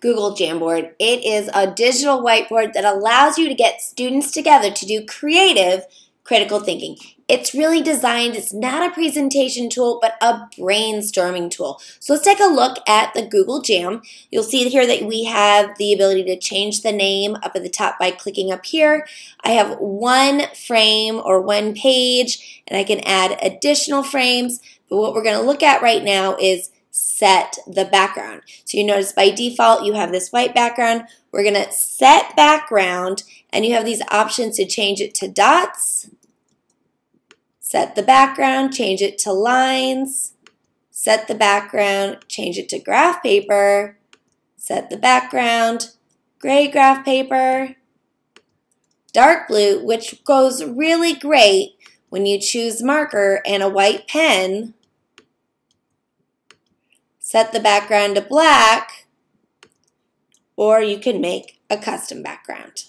Google Jamboard. It is a digital whiteboard that allows you to get students together to do creative critical thinking. It's really designed, it's not a presentation tool, but a brainstorming tool. So let's take a look at the Google Jam. You'll see here that we have the ability to change the name up at the top by clicking up here. I have one frame or one page, and I can add additional frames. But what we're gonna look at right now is set the background. So you notice by default you have this white background. We're going to set background and you have these options to change it to dots, set the background, change it to lines, set the background, change it to graph paper, set the background, gray graph paper, dark blue, which goes really great when you choose marker and a white pen set the background to black, or you can make a custom background.